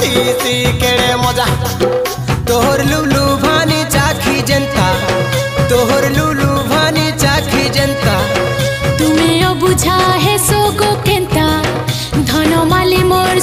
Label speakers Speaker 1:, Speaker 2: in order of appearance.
Speaker 1: तीसी केड़े मज़ा। तोहर लुलू भानी चाखी जनता। तोहर लुलू भानी चाखी जनता।
Speaker 2: तुम्हें बुझा है सो को केंता। धनो माली मोर